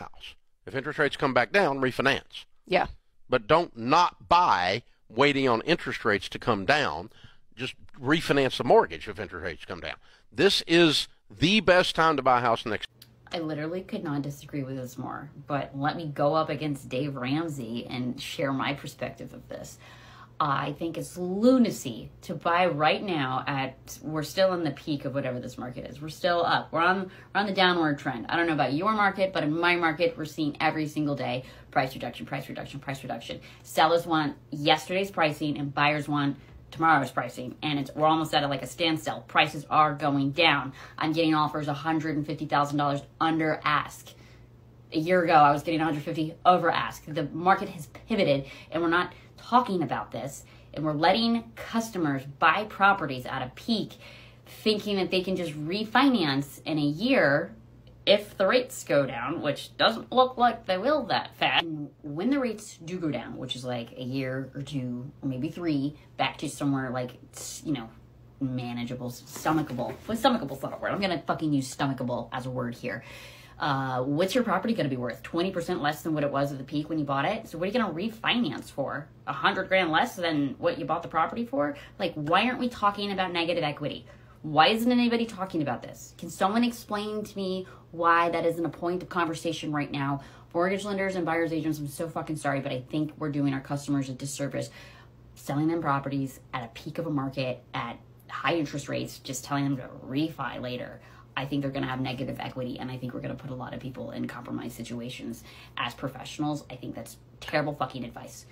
house. If interest rates come back down, refinance. Yeah. But don't not buy waiting on interest rates to come down. Just refinance the mortgage if interest rates come down. This is the best time to buy a house next. I literally could not disagree with this more, but let me go up against Dave Ramsey and share my perspective of this. I think it's lunacy to buy right now at we're still in the peak of whatever this market is. We're still up. We're on we're on the downward trend. I don't know about your market, but in my market we're seeing every single day price reduction, price reduction, price reduction. Sellers want yesterday's pricing and buyers want tomorrow's pricing and it's we're almost at a, like a standstill. Prices are going down. I'm getting offers $150,000 under ask. A year ago I was getting 150 over ask. The market has pivoted and we're not talking about this and we're letting customers buy properties at a peak thinking that they can just refinance in a year if the rates go down, which doesn't look like they will that fast. And when the rates do go down, which is like a year or two, or maybe three, back to somewhere like, you know, manageable, stomachable. Well, stomachable not a word. I'm gonna fucking use stomachable as a word here uh, what's your property going to be worth? 20% less than what it was at the peak when you bought it? So what are you going to refinance for? Hundred grand less than what you bought the property for? Like, why aren't we talking about negative equity? Why isn't anybody talking about this? Can someone explain to me why that isn't a point of conversation right now? Mortgage lenders and buyer's agents, I'm so fucking sorry, but I think we're doing our customers a disservice selling them properties at a peak of a market at high interest rates, just telling them to refi later. I think they're going to have negative equity, and I think we're going to put a lot of people in compromised situations. As professionals, I think that's terrible fucking advice.